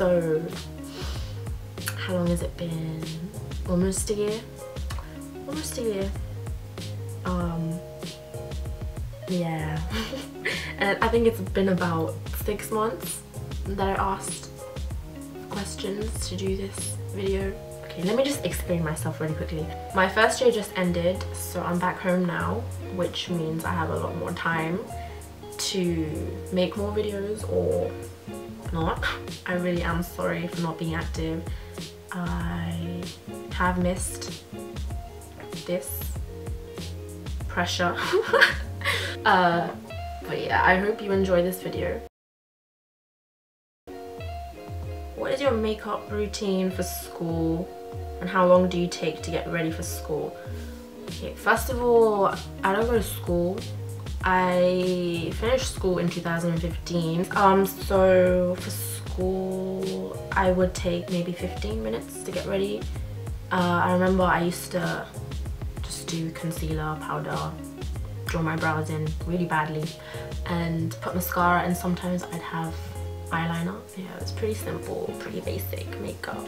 so how long has it been? Almost a year. Almost a year. Um yeah. And i think it's been about six months that i asked questions to do this video okay let me just explain myself really quickly my first year just ended so i'm back home now which means i have a lot more time to make more videos or not. I really am sorry for not being active. I have missed this pressure. uh, but yeah, I hope you enjoy this video. What is your makeup routine for school and how long do you take to get ready for school? Okay, first of all, I don't go to school. I finished school in 2015 um so for school I would take maybe 15 minutes to get ready. Uh, I remember I used to just do concealer powder draw my brows in really badly and put mascara and sometimes I'd have eyeliner. Yeah it's pretty simple pretty basic makeup.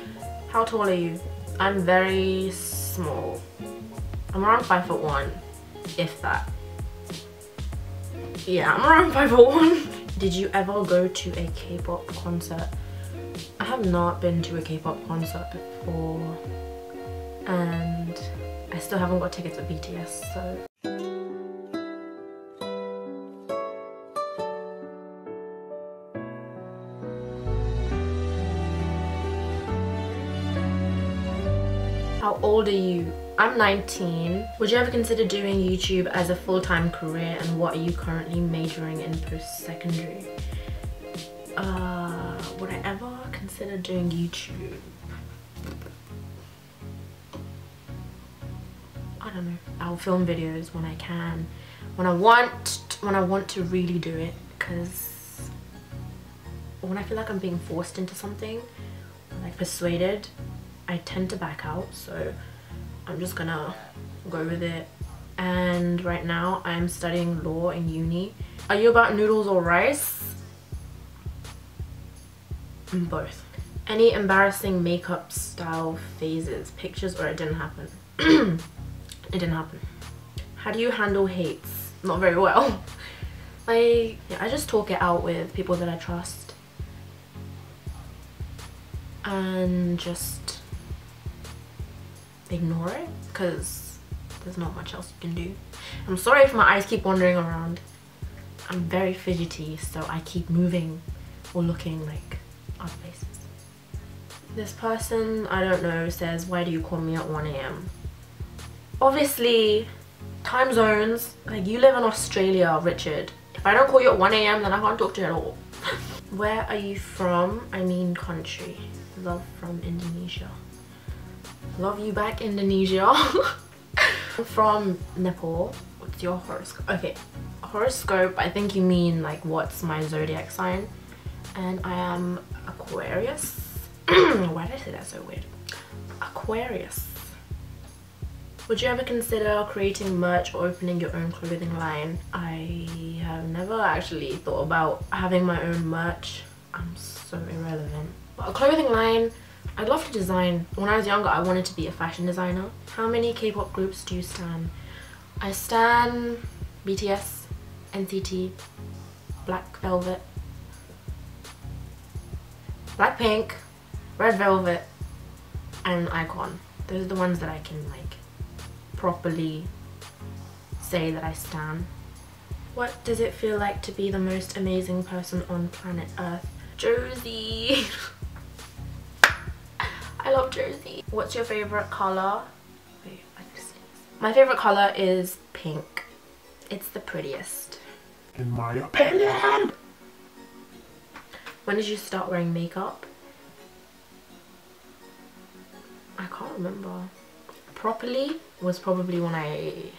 How tall are you I'm very small I'm around five foot one if that yeah, I'm around 501. Did you ever go to a K-pop concert? I have not been to a K-pop concert before and I still haven't got tickets for BTS so old are you? I'm 19. Would you ever consider doing YouTube as a full-time career and what are you currently majoring in post-secondary? Uh, would I ever consider doing YouTube? I don't know. I'll film videos when I can. When I want, when I want to really do it because when I feel like I'm being forced into something, like persuaded, I tend to back out so I'm just gonna go with it and right now I'm studying law in uni. Are you about noodles or rice? Both. Any embarrassing makeup style phases, pictures or it didn't happen? it didn't happen. How do you handle hates? Not very well. like, yeah, I just talk it out with people that I trust. And just ignore it because there's not much else you can do. I'm sorry if my eyes keep wandering around. I'm very fidgety so I keep moving or looking like other places. This person, I don't know, says why do you call me at 1am? Obviously, time zones, like you live in Australia, Richard. If I don't call you at 1am then I can't talk to you at all. Where are you from? I mean country. Love from Indonesia. Love you back Indonesia. from Nepal. What's your horoscope? Okay, horoscope, I think you mean like what's my zodiac sign. And I am Aquarius. Why did I say that so weird? Aquarius. Would you ever consider creating merch or opening your own clothing line? I have never actually thought about having my own merch. I'm so irrelevant. But a clothing line, I'd love to design. When I was younger, I wanted to be a fashion designer. How many K-pop groups do you stan? I stan BTS, NCT, Black Velvet, Blackpink, Red Velvet, and iKON. Those are the ones that I can like properly say that I stan. What does it feel like to be the most amazing person on planet Earth? Josie! I love Josie. What's your favorite color? Wait, My favorite color is pink. It's the prettiest. In my opinion. When did you start wearing makeup? I can't remember. Properly was probably when I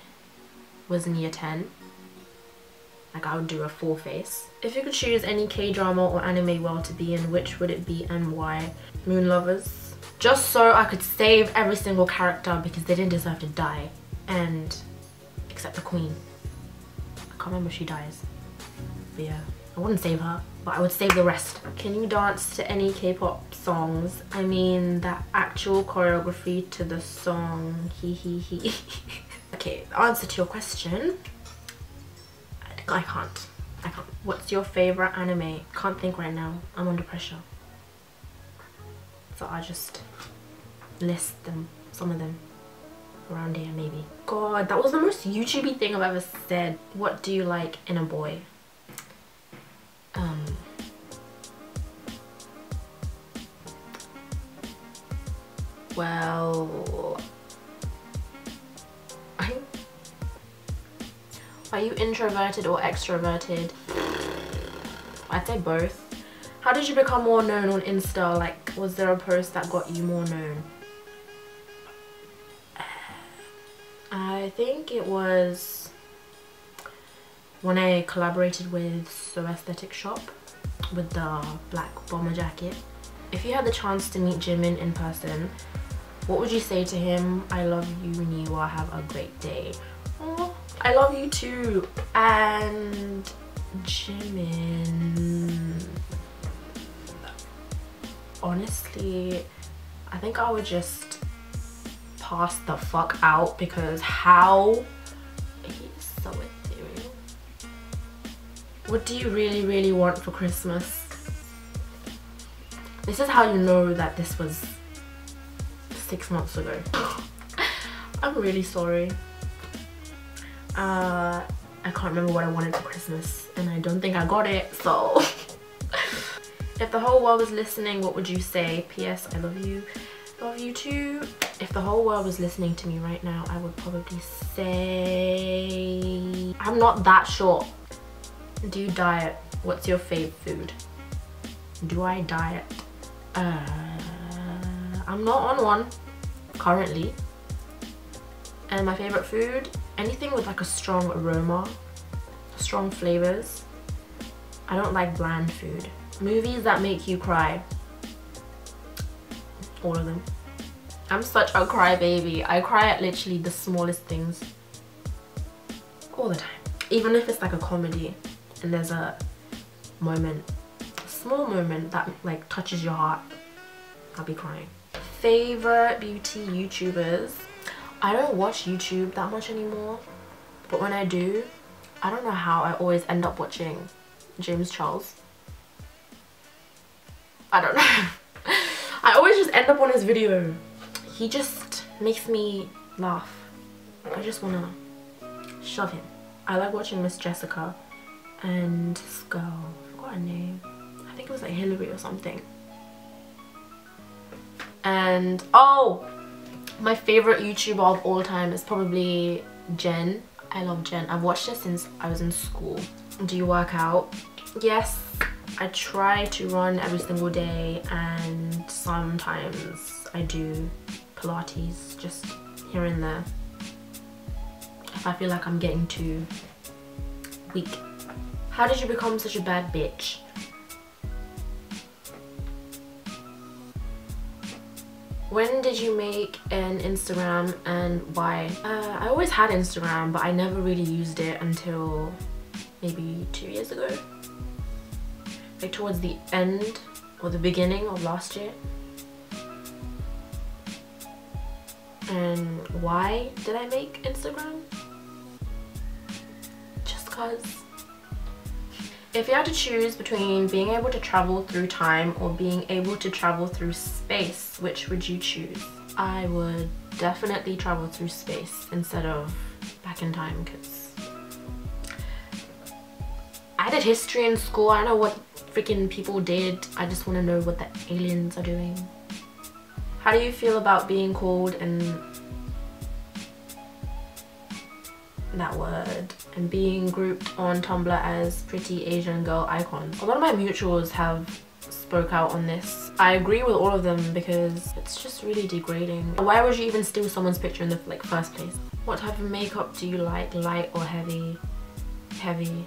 was in year 10. Like I would do a full face. If you could choose any K-drama or anime world to be in, which would it be and why? Moon Lovers just so I could save every single character because they didn't deserve to die. and except the queen. I can't remember if she dies. But yeah, I wouldn't save her, but I would save the rest. Can you dance to any K-pop songs? I mean, the actual choreography to the song, he he he. okay, answer to your question. I can't. I can't. What's your favorite anime? Can't think right now. I'm under pressure. So I'll just list them, some of them around here maybe. God, that was the most YouTubey thing I've ever said. What do you like in a boy? Um, well, I, are you introverted or extroverted? I'd say both. How did you become more known on Insta? Like, was there a post that got you more known? Uh, I think it was when I collaborated with So Aesthetic Shop with the black bomber jacket. If you had the chance to meet Jimin in person, what would you say to him? I love you will have a great day. I love you too. And Jimin, honestly, I think I would just pass the fuck out because how he's so ethereal. What do you really, really want for Christmas? This is how you know that this was six months ago. I'm really sorry. Uh, I can't remember what I wanted for Christmas and I don't think I got it, so. if the whole world was listening, what would you say? P.S. I love you. Love you too. If the whole world was listening to me right now, I would probably say... I'm not that short. Do you diet? What's your fave food? Do I diet? Uh, I'm not on one currently. And my favorite food, anything with like a strong aroma, strong flavors. I don't like bland food. Movies that make you cry. All of them. I'm such a crybaby. I cry at literally the smallest things. All the time. Even if it's like a comedy and there's a moment, a small moment that like touches your heart, I'll be crying. Favorite beauty YouTubers? I don't watch YouTube that much anymore. But when I do, I don't know how I always end up watching James Charles. I don't know. I always just end up on his video. He just makes me laugh. I just wanna shove him. I like watching Miss Jessica and this girl, I forgot her name. I think it was like Hillary or something. And oh, my favorite YouTuber of all time is probably Jen. I love Jen. I've watched her since I was in school. Do you work out? Yes, I try to run every single day and sometimes I do Pilates just here and there. If I feel like I'm getting too weak. How did you become such a bad bitch? When did you make an Instagram and why? Uh, I always had Instagram but I never really used it until maybe two years ago. Like towards the end or the beginning of last year. And why did I make Instagram? Just cause. If you had to choose between being able to travel through time or being able to travel through space, which would you choose? I would definitely travel through space instead of back in time because I did history in school. I know what freaking people did. I just want to know what the aliens are doing. How do you feel about being called and that word and being grouped on Tumblr as pretty Asian girl icons? A lot of my mutuals have spoke out on this. I agree with all of them because it's just really degrading. Why would you even steal someone's picture in the like first place? What type of makeup do you like? Light or heavy? Heavy.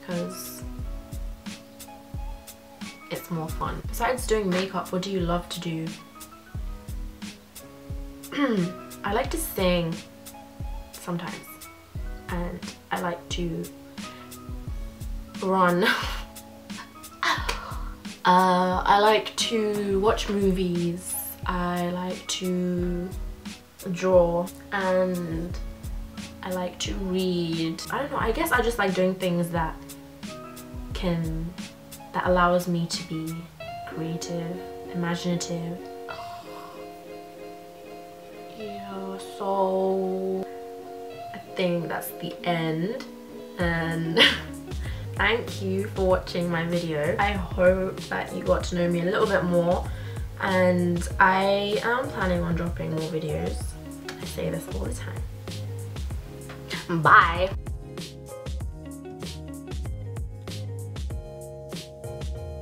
Because it's more fun. Besides doing makeup, what do you love to do? I like to sing. sometimes. And I like to run. Uh, I like to watch movies. I like to draw and I like to read. I don't know, I guess I just like doing things that can, that allows me to be creative, imaginative. Yeah, so I think that's the end and thank you for watching my video. I hope that you got to know me a little bit more and I am planning on dropping more videos. I say this all the time. Bye!